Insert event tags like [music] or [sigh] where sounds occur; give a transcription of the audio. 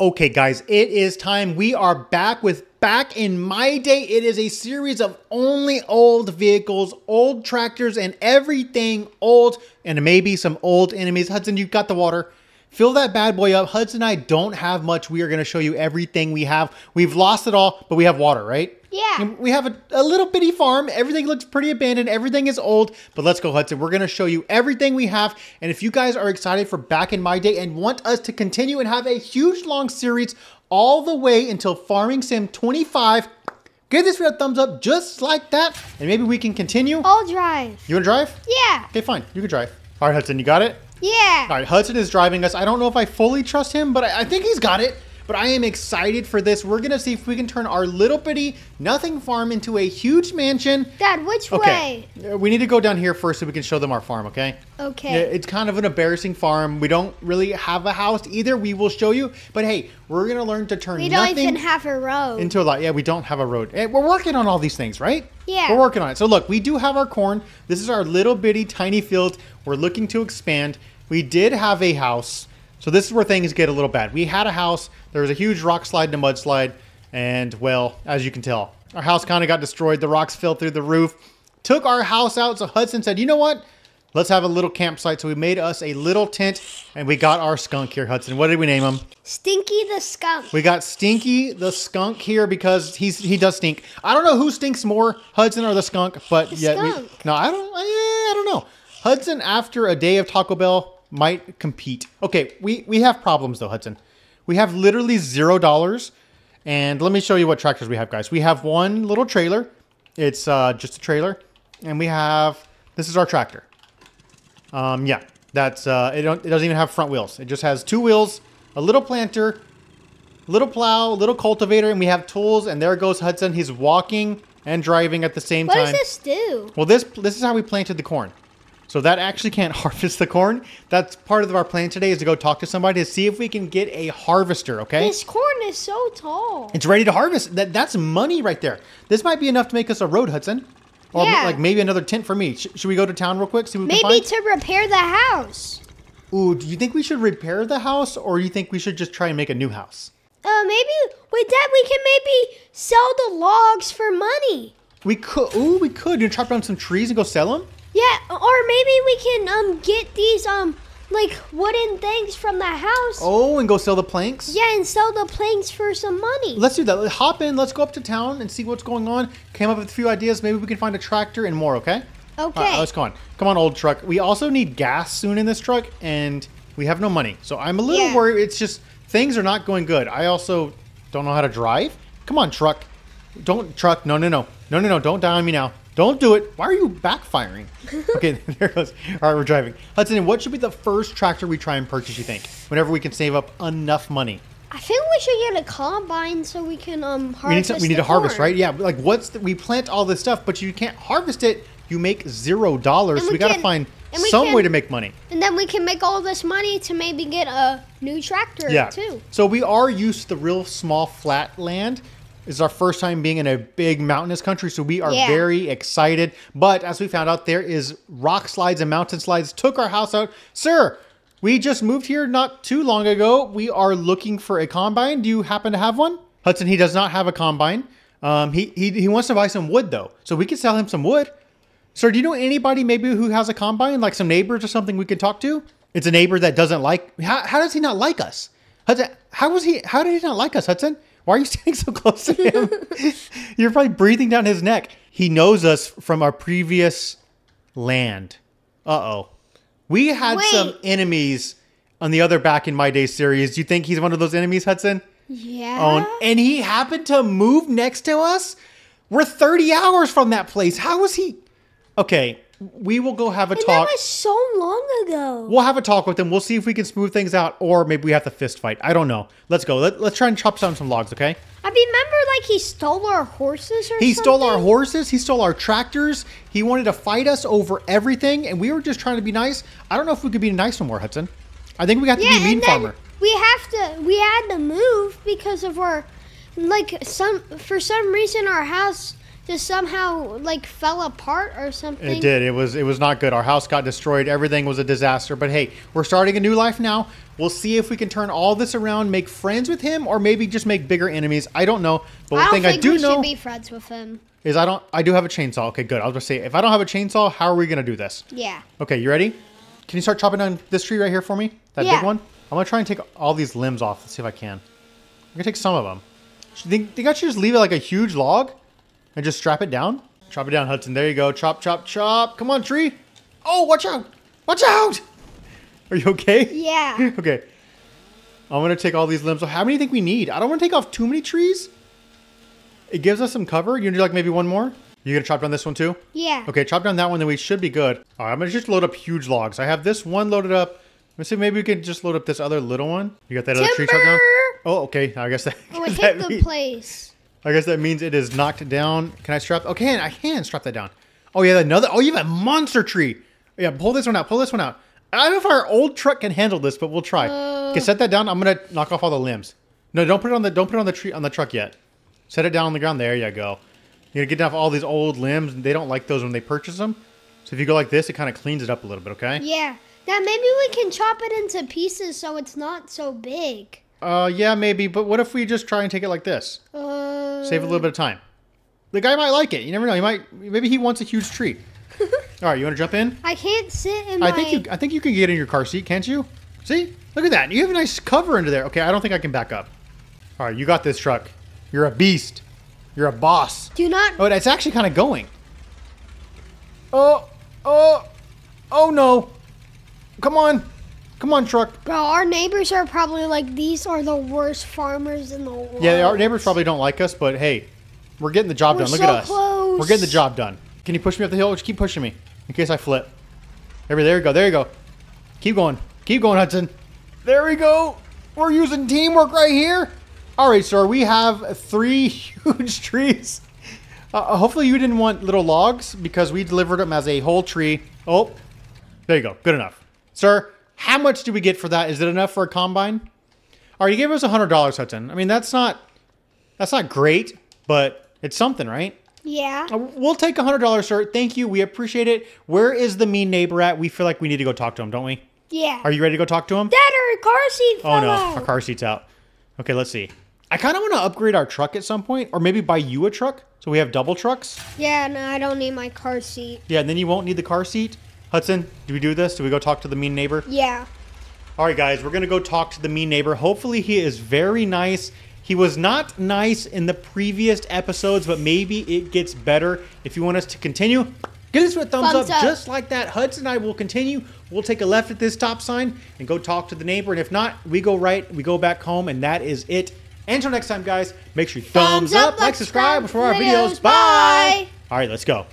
Okay, guys, it is time. We are back with Back in My Day. It is a series of only old vehicles, old tractors, and everything old, and maybe some old enemies. Hudson, you've got the water. Fill that bad boy up. Hudson and I don't have much. We are going to show you everything we have. We've lost it all, but we have water, right? Yeah. And we have a, a little bitty farm. Everything looks pretty abandoned. Everything is old. But let's go, Hudson. We're going to show you everything we have. And if you guys are excited for Back in My Day and want us to continue and have a huge long series all the way until Farming Sim 25, give this video a thumbs up just like that. And maybe we can continue. I'll drive. You want to drive? Yeah. Okay, fine. You can drive. All right, Hudson, you got it? Yeah. All right, Hudson is driving us. I don't know if I fully trust him, but I, I think he's got it. But I am excited for this. We're going to see if we can turn our little bitty nothing farm into a huge mansion. Dad, which Okay. way? Uh, We need to go down here first so we can show them our farm, okay? Okay. Yeah, it's kind of an embarrassing farm. We don't really have a house either. We will show you. But hey, we're going to learn to turn we don't nothing even have a road. into a lot. Yeah, we don't have a road. Eh, We're working on all these things, right? Yeah. We're working on it. So look, we do have our corn. This is our little bitty tiny field. We're looking to expand. We did have a house. So this is where things get a little bad. We had a house. There was a huge rock slide and a mudslide. And well, as you can tell, our house kind of got destroyed. The rocks fell through the roof. Took our house out. So Hudson said, you know what? Let's have a little campsite. So we made us a little tent and we got our skunk here, Hudson. What did we name him? Stinky the skunk. We got Stinky the skunk here because he's he does stink. I don't know who stinks more, Hudson or the skunk, but yeah, we, no, I don't. eh, I don't know. Hudson after a day of Taco Bell might compete. Okay, we we have problems though, Hudson. We have literally zero dollars, and let me show you what tractors we have, guys. We have one little trailer. It's uh, just a trailer, and we have this is our tractor. Um, yeah, that's uh, it. Don't, it doesn't even have front wheels. It just has two wheels, a little planter, little plow, little cultivator, and we have tools. And there goes Hudson. He's walking and driving at the same What time. does this do? Well, this this is how we planted the corn. So that actually can't [laughs] harvest the corn. That's part of our plan today is to go talk to somebody to see if we can get a harvester. Okay. This corn is so tall. It's ready to harvest. That that's money right there. This might be enough to make us a road, Hudson. Or Yeah. like maybe another tent for me. Sh- should we go to town real quick? See what we Maybe to repair the house. Ooh, do you think we should repair the house, or do you think we should just try and make a new house? Uh, maybe with that we can maybe sell the logs for money. We could. Ooh, we could. You chop down some trees and go sell them. Yeah, or maybe we can um get these um like wooden things from the house. Oh, and go sell the planks. Yeah, and sell the planks for some money. Let's do that. Let's hop in. Let's go up to town and see what's going on. Came up with a few ideas. Maybe we can find a tractor and more. Okay. Okay. Right, let's go on. Come on, old truck. We also need gas soon in this truck, and we have no money. So I'm a little Yeah. worried. It's just things are not going good. I also don't know how to drive. Come on, truck. Don't truck. No, no, no, no, no, no. Don't die on me now. Don't do it. Why are you backfiring? [laughs] okay, [laughs] there it goes. All right, we're driving. Hudson, what should be the first tractor we try and purchase? You think? Whenever we can save up enough money. I think we should get a combine so we can um harvest. We need to, we need to harvest, right? Yeah. Like, what's the, we plant all this stuff, but you can't harvest it. You make zero dollars. So we we got to find some can- way to make money. And then we can make all this money to maybe get a new tractor Yeah. too. So we are used to the real small flat land. This is our first time being in a big mountainous country, so we are Yeah. very excited. But as we found out, there is rock slides and mountain slides. Took our house out, sir. We just moved here not too long ago. We are looking for a combine. Do you happen to have one? Hudson, he does not have a combine. Um, he, he he wants to buy some wood though, so we could sell him some wood. Sir, do you know anybody maybe who has a combine, like some neighbors or something we could talk to? It's a neighbor that doesn't like. How, how does he not like us? Hudson, how was he? How did he not like us, Hudson? Why are you standing so close to him? [laughs] You're probably breathing down his neck. He knows us from our previous land. Uh oh. We had some enemies on the other Back in My Day series. Do you think he's one of those enemies, Hudson? Yeah. Oh, and he happened to move next to us. We're 30 hours from that place. How was he? Okay, we will go have a and talk. that was so long ago. We'll have a talk with them. We'll see if we can smooth things out, or maybe we have to fist fight. I don't know. Let's go. Let, let's try and chop down some logs, okay? I remember like he stole our horses or He stole our horses. He stole our tractors. He wanted to fight us over everything, and we were just trying to be nice. I don't know if we could be nice no more, Hudson. I think we got to Yeah, be mean farmer. we have to we had to move because of our like some for some reason our house just somehow like fell apart or something. It did. It was it was not good. Our house got destroyed. Everything was a disaster. But hey, we're starting a new life now. We'll see if we can turn all this around, make friends with him, or maybe just make bigger enemies. I don't know. But I one don't thing I do we know should be friends with him. is I don't I do have a chainsaw. Okay, good. I'll just say if I don't have a chainsaw, how are we gonna do this? Yeah. Okay, you ready? Can you start chopping down this tree right here for me? That Yeah. big one? I'm gonna try and take all these limbs off. Let's see if I can. I'm gonna take some of them. Think, think I should just leave it like a huge log and just strap it down? Chop it down, Hudson. There you go. Chop, chop, chop. Come on, tree. Oh, watch out! Watch out! Are you okay? Yeah. [laughs] okay. I'm gonna take all these limbs. How many do you think we need? I don't want to take off too many trees. It gives us some cover. You do like maybe one more? You gonna chop down this one too? Yeah. Okay, chop down that one, then we should be good. All right, I'm gonna just load up huge logs. I have this one loaded up. Let's see, maybe we can just load up this other little one. You got that other tree chopped down? Oh, okay. I guess that. [laughs] Oh, it hit the place. I guess that means it is knocked down. Can I strap? Okay, I can strap that down. Oh yeah, another. Oh, you have a monster tree. Yeah, pull this one out. Pull this one out. I don't know if our old truck can handle this, but we'll try. Uh. okay, set that down. I'm gonna knock off all the limbs. No, don't put it on the. Don't put it on the tree on the truck yet. Set it down on the ground. There you go. You're gonna get off all these old limbs. They don't like those when they purchase them. So if you go like this, it kind of cleans it up a little bit. Okay. Yeah. Now maybe we can chop it into pieces so it's not so big. Uh, yeah, maybe. But what if we just try and take it like this? Uh, Save a little bit of time. The guy might like it. You never know. He might. Maybe he wants a huge tree. [laughs] all right, you want to jump in? I can't sit in I my. think you. I think you can get in your car seat, can't you? See, look at that. You have a nice cover under there. Okay, I don't think I can back up. All right, you got this truck. You're a beast. You're a boss. Do not. Oh, it's actually kind of going. Oh, oh, oh no! Come on, come on, truck. Bro, our neighbors are probably like these are the worst farmers in the world. Yeah, our neighbors probably don't like us, but hey, we're getting the job We're done. Look so at us. close. We're getting the job done. Can you push me up the hill? Just keep pushing me in case I flip. There, we- there you go. There you go. Keep going. Keep going, Hudson. There we go. We're using teamwork right here. All right, sir. We have three [laughs] huge trees. Uh, hopefully, you didn't want little logs because we delivered them as a whole tree. Oh, there you go. Good enough, sir. How much do we get for that? Is it enough for a combine? All right, you gave us a hundred dollars, Hudson. I mean, that's not that's not great, but it's something, right? Yeah. Uh, We'll take a hundred dollars, sir. Thank you. We appreciate it. Where is the mean neighbor at? We feel like we need to go talk to him, don't we? Yeah. Are you ready to go talk to him? Dad, our car seat Oh no, out. our car seat's out. Okay, let's see. I kind of want to upgrade our truck at some point, or maybe buy you a truck so we have double trucks. Yeah, no, I don't need my car seat. Yeah, and then you won't need the car seat. Hudson, do we do this? Do we go talk to the mean neighbor? Yeah. All right, guys, we're gonna go talk to the mean neighbor. Hopefully, he is very nice. He was not nice in the previous episodes, but maybe it gets better. If you want us to continue, give us a thumbs, Thumbs up, up. just like that. Hudson and I will continue. We'll take a left at this stop sign and go talk to the neighbor. And if not, we go right, we go back home, and that is it. Until next time, guys, make sure you thumbs, Thumbs up, up, like, subscribe for our videos. videos. Bye. Bye. All right, let's go.